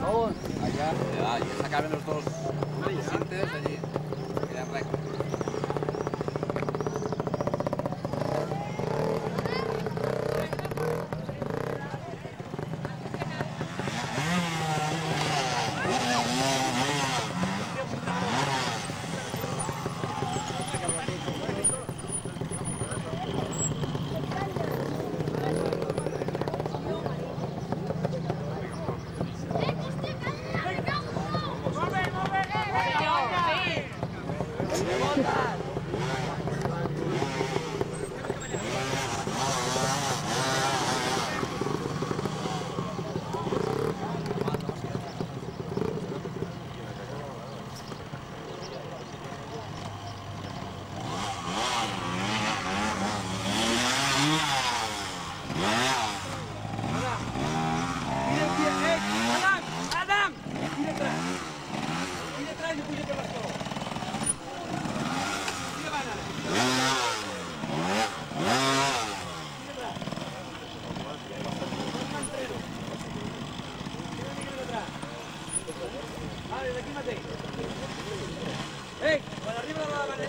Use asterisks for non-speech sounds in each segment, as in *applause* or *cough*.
Vamos. Allá, ah, allá, sacaban los dos cintes de allí. Quedan rectos.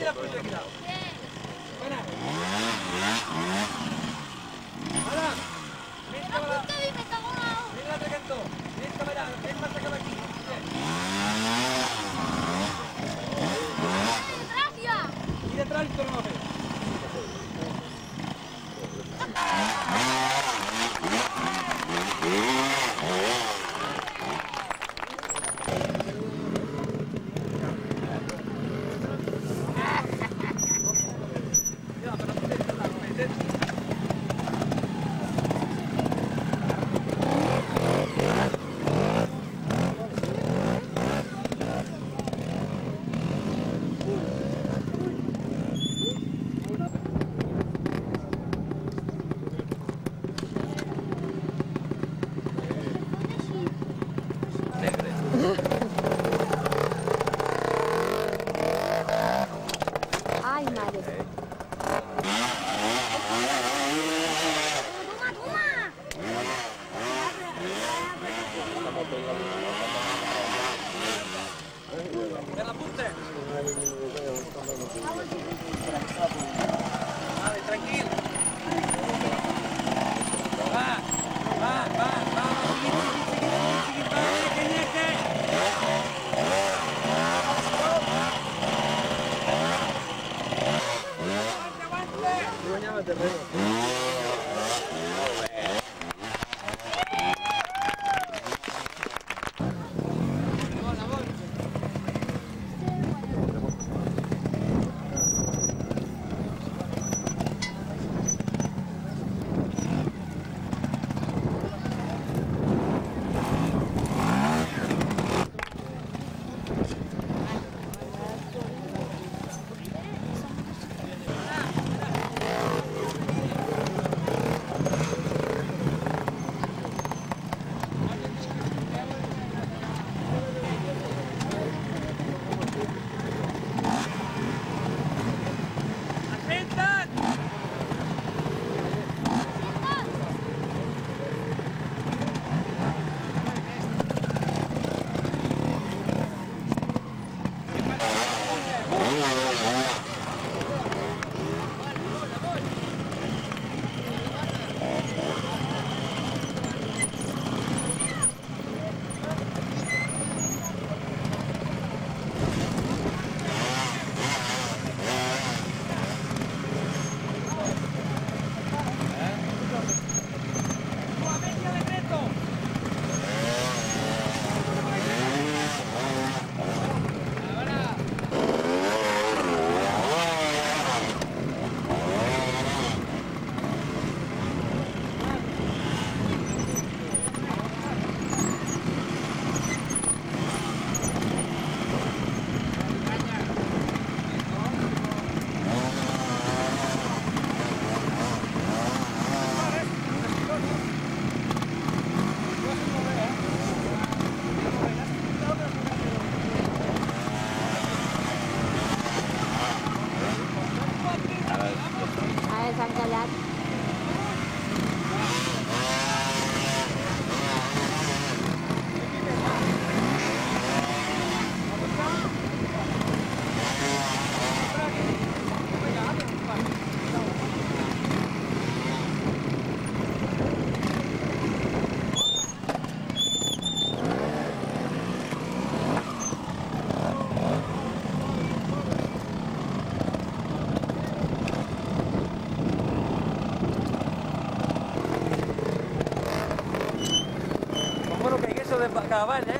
gira, gira, gira. Ai, Mário. dapat kawan eh.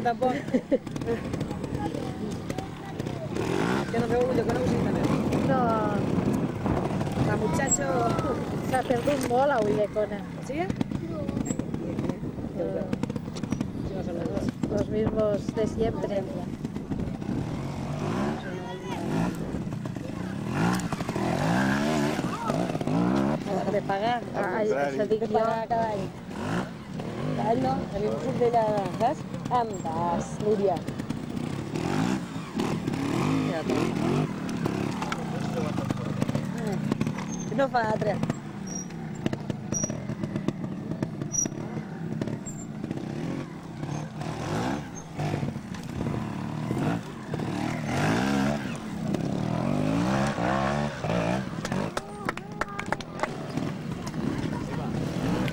No volem tampoc. que no feu jo conegut també. No, La muchacho... s'ha perdut molt a Ulldecona. ¿Sí? Sí, no los los mismos de siempre. De pagar. Això dic De pagar cada any. Carlos, en el club de las ambas, Nuria. Mm. No va atrás.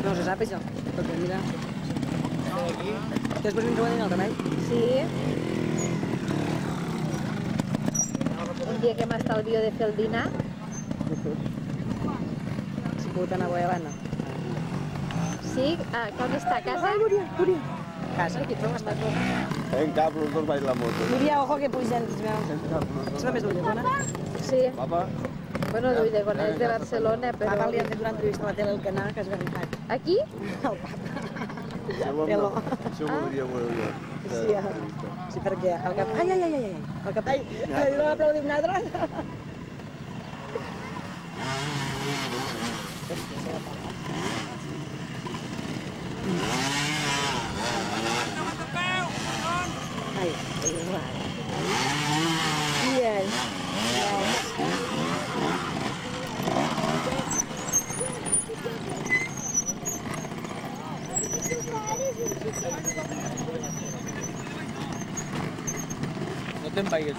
No se sabe eso, porque mira. Després ens ho va dir el remei. Sí. Un dia que m'estalvio de fer el dinar, Si puc anar a Guayabana. sí, ah, com està a casa? Casa, aquí trobes estar tot. En cap, los dos vais la moto. Núria, ojo que pugen. És la més d'Ulldecona. Sí, Papa, bueno, d'Ulldecona és de Barcelona, Papa però... li han fet una entrevista a la tele al canal que has garripat. Aquí? *laughs* això ho, pelo. Sì, sì, perché ho capito. Ai ai ai ai, ho capito. Allora applaudim nosaltres. खाइए